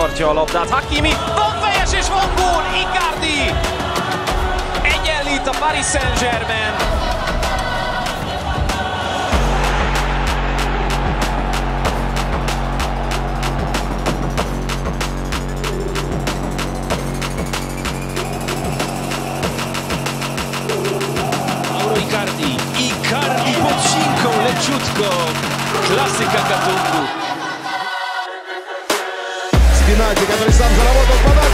megtartja a labdát. Hakimi, van fejes és van gól, Icardi! Egyenlít a Paris Saint-Germain. Icardi. Icardi podcinką, leciutko. Klasyka gatunku. Sam za robotą, podanie!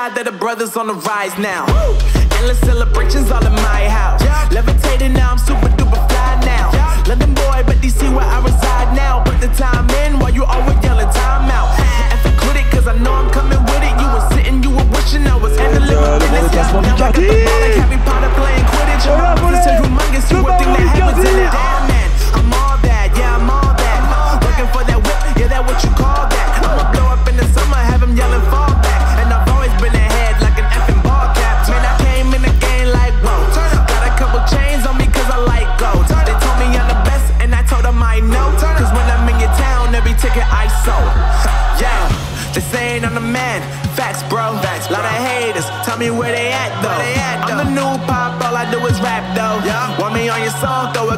God that the brothers on the rise now. Endless celebrations all in my house. Levitating now, I'm super duper fly now. London boy, but DC where I reside now. Put the time in while you always yelling time out. And for quit it, cause I know I'm coming with it. You were sitting, you were wishing I was handling my business.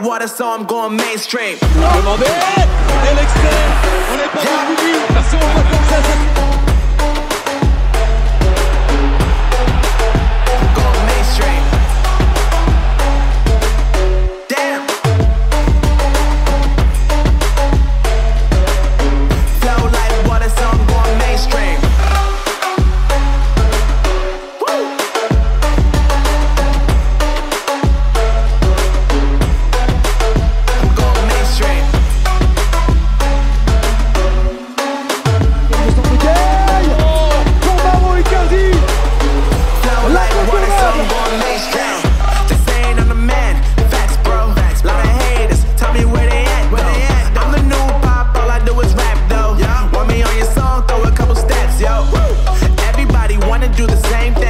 like water, so I'm going mainstream. Demandé Et l'extrait On n'est pas revenu Merci on voit comme ça, ça Everybody wanna do the same thing.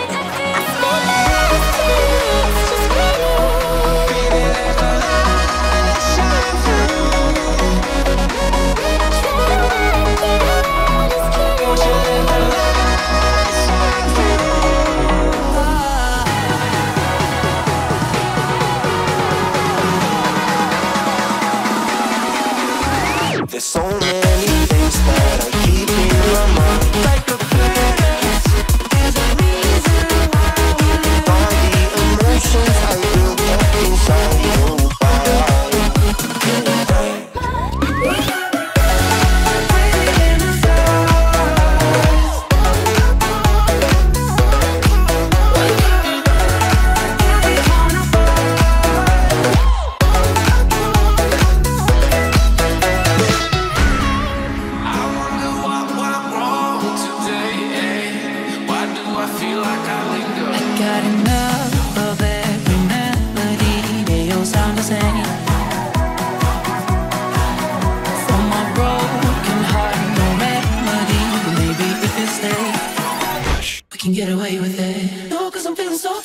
I feel like I linger. I got enough of every melody. They all sound the same. For my broken heart, no remedy. Maybe if we can get away with it. No, cause I'm feeling so.